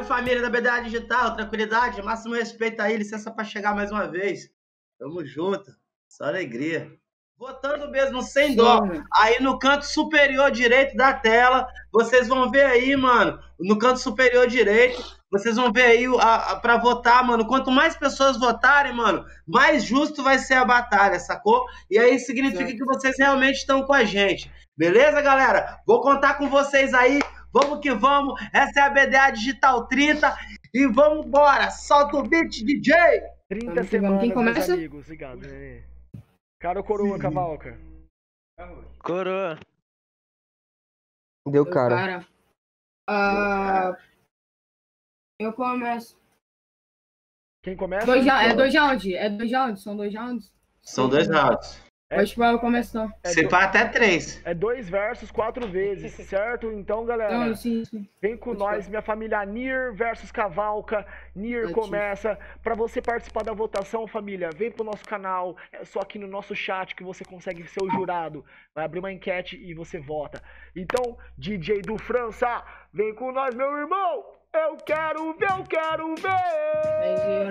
salve família da BDA Digital, tranquilidade, máximo respeito aí, licença para chegar mais uma vez. Tamo junto, só alegria. Votando mesmo sem dó. Aí no canto superior direito da tela, vocês vão ver aí, mano, no canto superior direito, vocês vão ver aí a, a, pra votar, mano. Quanto mais pessoas votarem, mano, mais justo vai ser a batalha, sacou? E aí significa que vocês realmente estão com a gente. Beleza, galera? Vou contar com vocês aí. Vamos que vamos. Essa é a BDA Digital 30. E vamos embora. Solta o beat, DJ. 30 vamos, semanas, Quem começa? amigos. Obrigado, né? Cara ou coroa, Sim. Cavalca? Coroa. Deu cara. cara. Uh, eu começo. Quem começa? Dois, é dois rounds. É dois rounds. São dois rounds. São dois rounds. É, Pode falar começar. É Você vai até três. É dois versos quatro vezes, certo? Então, galera, Não, sim, sim. vem com Pode nós, falar. minha família Nir versus Cavalca. Nir começa. Para você participar da votação, família, vem pro nosso canal. É só aqui no nosso chat que você consegue ser o jurado. Vai abrir uma enquete e você vota. Então, DJ do França, vem com nós, meu irmão! Eu quero ver, eu quero ver!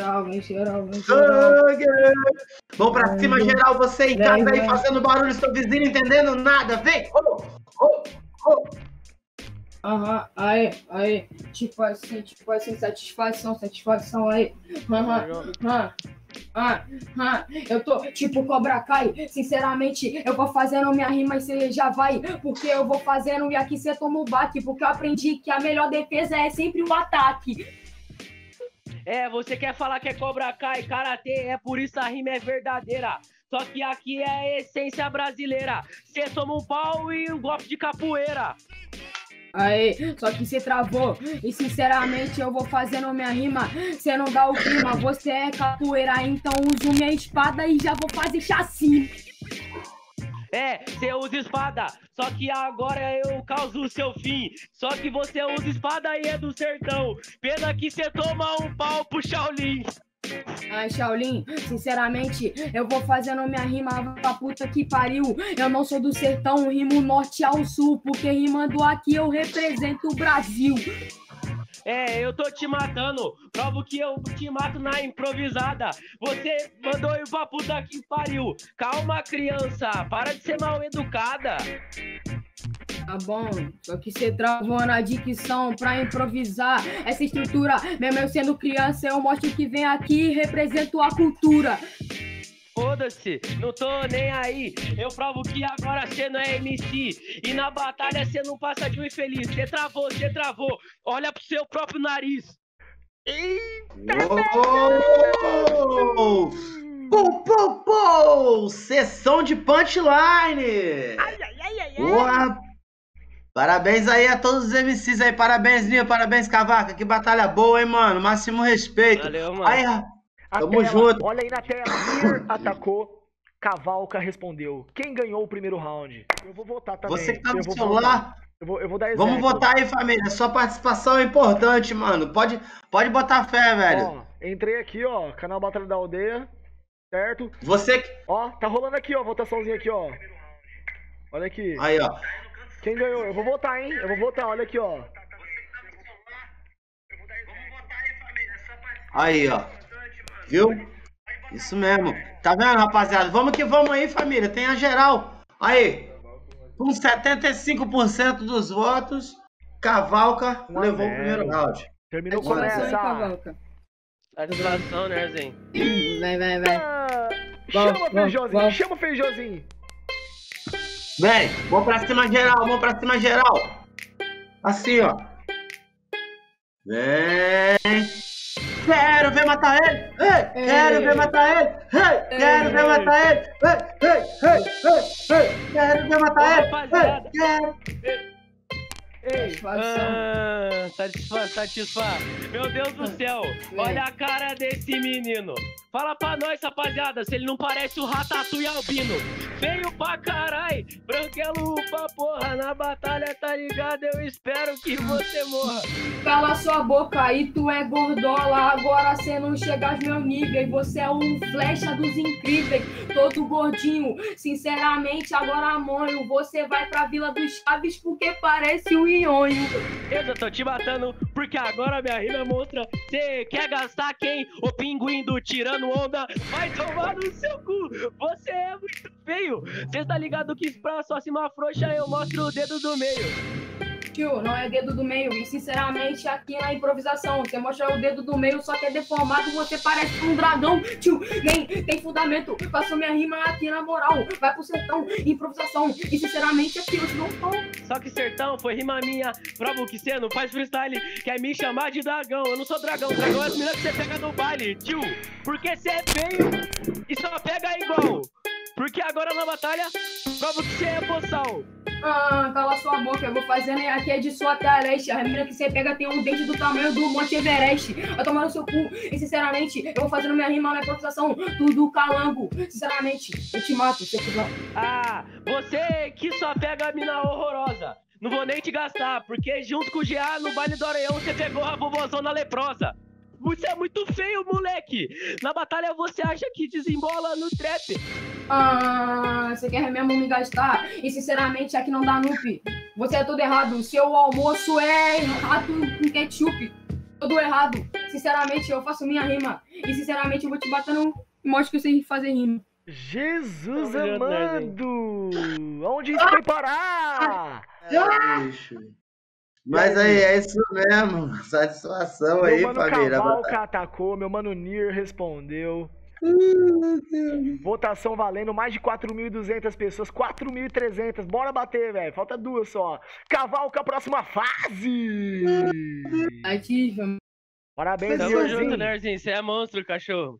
Geral, vem geral, vem geral. Pra cima, geral, você em casa aí fazendo barulho, seu vizinho entendendo nada. Vem! Oh, oh, oh. Aham, aí, aí, tipo assim, tipo assim, satisfação, satisfação aí. Aham, aham. Ah, ah, eu tô tipo Cobra Kai. Sinceramente, eu vou fazendo minha rima e você já vai. Porque eu vou fazendo e aqui você toma o baque. Porque eu aprendi que a melhor defesa é sempre o ataque. É, você quer falar que é Cobra Kai, Karatê, é por isso a rima é verdadeira. Só que aqui é a essência brasileira. Você toma um pau e um golpe de capoeira. Aí, só que você travou. E sinceramente eu vou fazendo minha rima. Você não dá o clima, você é capoeira, então uso minha espada e já vou fazer chassi. É, você usa espada, só que agora eu causo o seu fim. Só que você usa espada e é do sertão. Pena que você toma um pau pro Shaolin. Ai, Shaolin, sinceramente, eu vou fazendo minha rima pra puta que pariu. Eu não sou do sertão, rimo norte ao sul, porque rimando aqui eu represento o Brasil. É, eu tô te matando. Provo que eu te mato na improvisada. Você mandou ir pra puta que pariu. Calma, criança. Para de ser mal educada. Tá bom, só que você travou na dicção pra improvisar essa estrutura. Mesmo eu sendo criança, eu mostro que vem aqui e represento a cultura. Foda-se, não tô nem aí. Eu provo que agora cê não é MC. E na batalha cê não passa de um infeliz. Cê travou, cê travou. Olha pro seu próprio nariz. Eita! Pô, pô, pô! Sessão de punchline! Ai, ai, ai, ai, ai. Parabéns aí a todos os MCs aí. Parabéns, Ninho. Parabéns, Cavaca. Que batalha boa, hein, mano? Máximo respeito. Valeu, mano. Aí, tamo tela, junto. Olha aí na tela. Mir atacou. Cavalca respondeu. Quem ganhou o primeiro round? Eu vou votar também. Você que tá no celular. Eu vou, eu vou dar exemplo. Vamos votar aí, família. Sua participação é importante, mano. Pode, pode botar fé, velho. Ó, entrei aqui, ó. Canal Batalha da Aldeia. Certo? Você que. Ó, tá rolando aqui, ó. Votaçãozinha aqui, ó. Olha aqui. Aí, ó. Quem ganhou? Eu vou votar, hein? Eu vou votar, olha aqui, ó. Aí, ó. Viu? Isso mesmo. Tá vendo, rapaziada? Vamos que vamos aí, família. Tem a geral. Aí. Com 75% dos votos, Cavalca Uma levou o primeiro round. Terminou com essa. Satisfação, né, Zen? Vai, vai, vai. Ah, chama o Feijozinho, chama o Feijozinho. Vem, vamos pra cima geral, vamos pra cima geral. Assim, ó. Vem. Quero ver matar ele! Ei, quero ver matar ele! Ei, quero ver matar ele! Ei, ei, ei, ei, ei, quero ver matar ele! Ei, quero... Ah, satisfa, satisfa. Meu Deus do céu, olha a cara desse menino. Fala pra nós, rapaziada, se ele não parece o Ratatouille albino. Feio pra carai, branco quer lupa, porra. Na batalha, tá ligado? Eu espero que você morra. Cala sua boca aí, tu é gordola. Agora cê não chega aos meus níveis. Você é um flecha dos incríveis, todo gordinho. Sinceramente, agora monho. Você vai pra Vila dos Chaves porque parece o Ionho. Eu tô te matando porque agora minha rima mostra. Cê quer gastar quem? O pinguim do tirando onda? Vai tomar no seu cu. Você é muito feio. Cê tá ligado que pra sua cima frouxa eu mostro o dedo do meio. Tio, não é dedo do meio. E sinceramente, aqui na improvisação, você mostra o dedo do meio, só que é deformado, você parece um dragão. Tio, nem tem fundamento. Faço minha rima aqui na moral. Vai pro sertão, improvisação. E sinceramente, aqui eu não tô. Só que sertão foi rima minha. Prova que cê não faz freestyle. Quer me chamar de dragão. Eu não sou dragão. Dragão é as meninas que você pega no baile. Tio, porque cê é feio e só pega igual. Porque agora na batalha, prova que cê é boçal. Ah, cala sua boca, eu vou fazendo aqui é de sua até a mina que você pega tem um dente do tamanho do Monte Everest. Vai tomar no seu cu. E sinceramente, eu vou fazendo minha rima na improvisação. Tudo calango. Sinceramente, eu te mato, você quiser. Ah, você que só pega a mina horrorosa. Não vou nem te gastar, porque junto com o GA no baile do Oreão você pegou a vovozona leprosa. Você é muito feio, moleque. Na batalha você acha que desembola no trap. Ah, você quer mesmo me gastar? E sinceramente, aqui não dá noob. Você é tudo errado. Seu almoço é rato com ketchup. Tudo errado. Sinceramente, eu faço minha rima. E sinceramente, eu vou te batendo e mostro que eu sei fazer rima. Jesus amado! Onde isso foi parar? É, bicho. Mas aí, é isso mesmo. Satisfação aí, Meu mano família. Cavalca atacou, meu mano Nir respondeu. Votação valendo mais de 4.200 pessoas, 4.300. Bora bater, velho. Falta duas só. Cavalca, próxima fase. Ativa. Parabéns, Tamo junto, Nerzinho. Você é monstro, cachorro.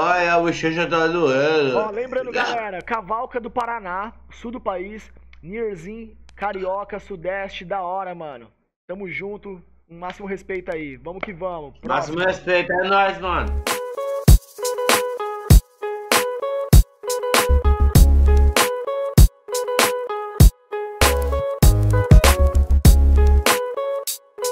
Ai, a bochecha tá doendo. Ó, lembrando, galera, Cavalca do Paraná, sul do país, Nirzinho, Carioca, Sudeste, da hora, mano. Tamo junto, um máximo respeito aí. Vamos que vamos. Máximo Próximo. respeito, é nóis, mano.